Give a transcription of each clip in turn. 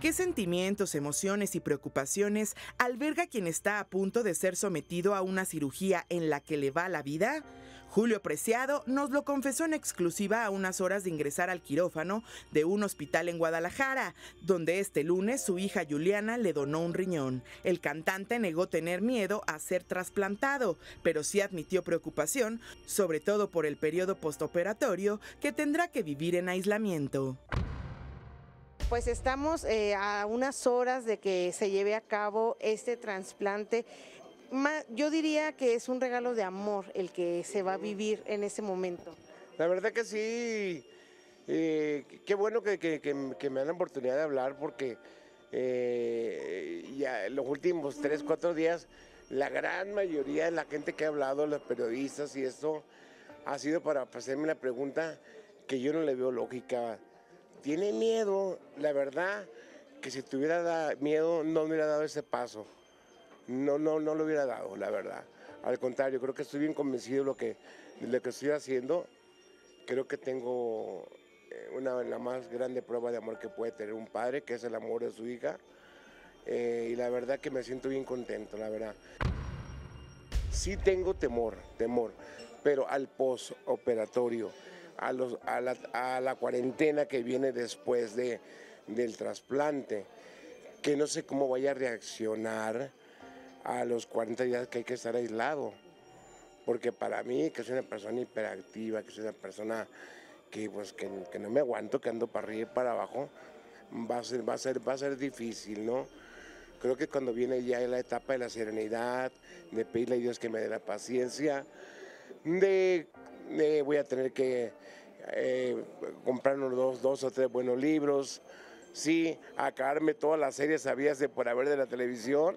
¿Qué sentimientos, emociones y preocupaciones alberga quien está a punto de ser sometido a una cirugía en la que le va la vida? Julio Preciado nos lo confesó en exclusiva a unas horas de ingresar al quirófano de un hospital en Guadalajara, donde este lunes su hija Juliana le donó un riñón. El cantante negó tener miedo a ser trasplantado, pero sí admitió preocupación, sobre todo por el periodo postoperatorio que tendrá que vivir en aislamiento. Pues estamos eh, a unas horas de que se lleve a cabo este trasplante yo diría que es un regalo de amor el que se va a vivir en ese momento. La verdad que sí, eh, qué bueno que, me dan la oportunidad de hablar porque eh, ya los últimos tres, cuatro días, la gran mayoría de la gente que ha hablado, los periodistas y esto, ha sido para hacerme la pregunta que yo no le veo lógica. ¿Tiene miedo? La verdad que si tuviera miedo no me hubiera dado ese paso no, no, no lo hubiera dado, la verdad. Al contrario, creo que estoy bien convencido de lo que, de lo que estoy haciendo. Creo que tengo eh, una, la más grande prueba de amor que puede tener un padre, que es el amor de su hija. Eh, y la verdad que me siento bien contento, la verdad. Sí tengo temor, temor, pero al postoperatorio, a, los, a, la, a la cuarentena que viene después de, del trasplante, que no sé cómo vaya a reaccionar a los 40 días que hay que estar aislado. Porque para mí, que soy una persona hiperactiva, que soy una persona que, pues, que, no me aguanto, que ando para arriba y para abajo, va a, ser, va, a ser, va a ser difícil, ¿no? Creo que cuando viene ya la etapa de la serenidad, de pedirle a Dios que me dé la paciencia, de, voy a tener que eh, comprar unos dos, dos o tres buenos libros, sí, acabarme todas las series sabías de por haber de la televisión,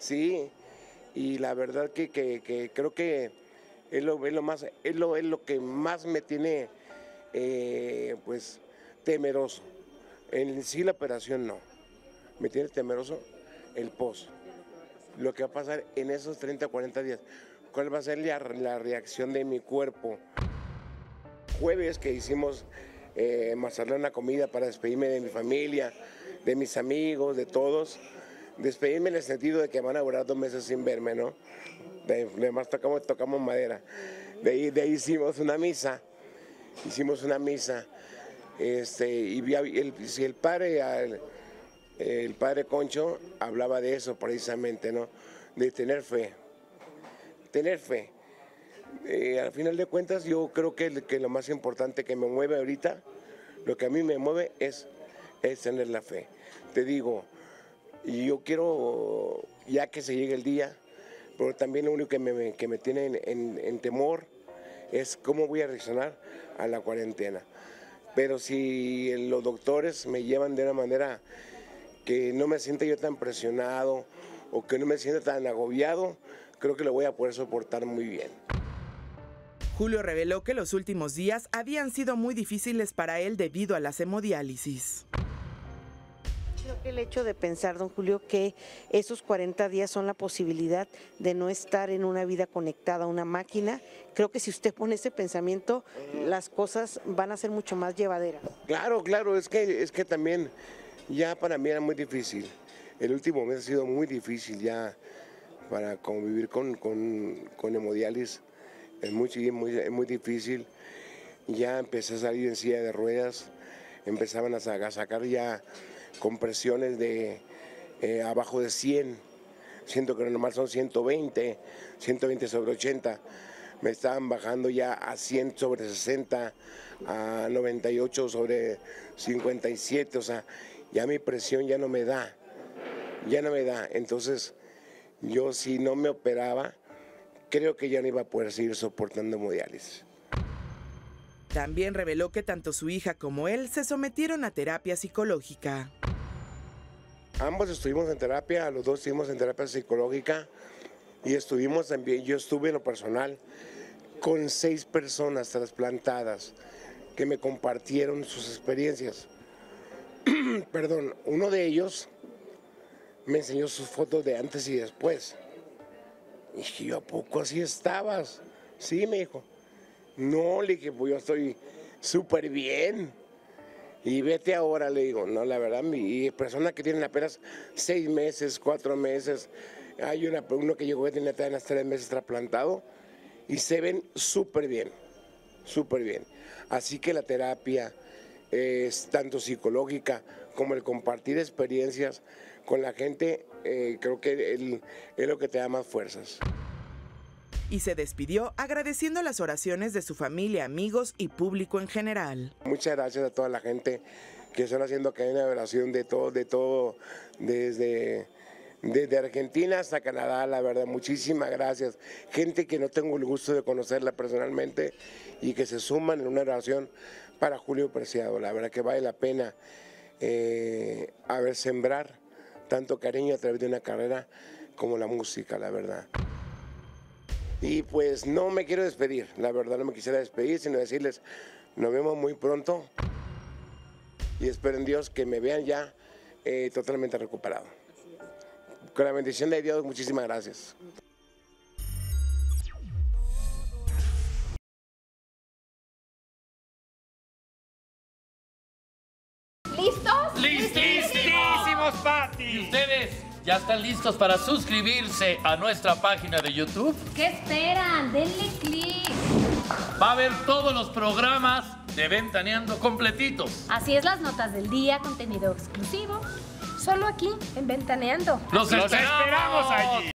Sí, y la verdad que, creo que es lo, más, es lo, es lo que más me tiene eh, pues temeroso. En sí la operación no. Me tiene temeroso el post. Lo que va a pasar en esos 30 o 40 días. ¿Cuál va a ser la, reacción de mi cuerpo? Jueves que hicimos eh, más una comida para despedirme de mi familia, de mis amigos, de todos despedirme en el sentido de que van a durar dos meses sin verme, ¿no? Además tocamos, tocamos madera. De ahí, hicimos una misa, hicimos una misa, este, y si el padre, el, padre Concho hablaba de eso precisamente, ¿no? De tener fe, tener fe. Eh, al final de cuentas, yo creo que, lo más importante que me mueve ahorita, lo que a mí me mueve es, es tener la fe. Te digo, yo quiero, ya que se llegue el día, pero también lo único que me, que me tiene en, temor es cómo voy a reaccionar a la cuarentena. Pero si los doctores me llevan de una manera que no me sienta yo tan presionado o que no me sienta tan agobiado, creo que lo voy a poder soportar muy bien. Julio reveló que los últimos días habían sido muy difíciles para él debido a las hemodiálisis el hecho de pensar, don Julio, que esos 40 días son la posibilidad de no estar en una vida conectada a una máquina, creo que si usted pone ese pensamiento, las cosas van a ser mucho más llevaderas. Claro, claro, es que, es que también ya para mí era muy difícil. El último mes ha sido muy difícil ya para convivir con, con, hemodiálisis. Es muy, muy, muy difícil. Ya empecé a salir en silla de ruedas, empezaban a sacar ya con presiones de eh, abajo de 100, siento que normal son 120, 120 sobre 80, me estaban bajando ya a 100 sobre 60, a 98 sobre 57, o sea, ya mi presión ya no me da, ya no me da, entonces yo si no me operaba, creo que ya no iba a poder seguir soportando hemodiálisis. También reveló que tanto su hija como él se sometieron a terapia psicológica. Ambos estuvimos en terapia, los dos estuvimos en terapia psicológica y estuvimos también, yo estuve en lo personal con seis personas trasplantadas que me compartieron sus experiencias. Perdón, uno de ellos me enseñó sus fotos de antes y después. Y dije, yo, ¿a poco así estabas? Sí, me dijo. No, le dije, pues yo estoy súper bien. Y vete ahora, le digo, no, la verdad, mi y personas que tienen apenas seis meses, cuatro meses, hay una, uno que llegó que tenía apenas tres meses trasplantado y se ven súper bien, súper bien. Así que la terapia es tanto psicológica como el compartir experiencias con la gente, eh, creo que el- es lo que te da más fuerzas. Y se despidió agradeciendo las oraciones de su familia, amigos y público en general. Muchas gracias a toda la gente que están haciendo cadena de oración de todo, de todo, desde, desde Argentina hasta Canadá, la verdad, muchísimas gracias. Gente que no tengo el gusto de conocerla personalmente y que se suman en una oración para Julio Preciado. La verdad que vale la pena eh, a ver, sembrar tanto cariño a través de una carrera como la música, la verdad. Y pues no me quiero despedir, la verdad no me quisiera despedir, sino decirles, nos vemos muy pronto y espero en Dios que me vean ya eh, totalmente recuperado. Con la bendición de Dios, muchísimas gracias. ¿Listos? ¡Listísimos, Pati! ¿Y ustedes ya están listos para suscribirse a nuestra página de YouTube? ¿Qué esperan? Denle click. Va a ver todos los programas de Ventaneando completitos. Así es las notas del día, contenido exclusivo. Solo aquí, en Ventaneando. ¡Los, ¡Los esperamos allí!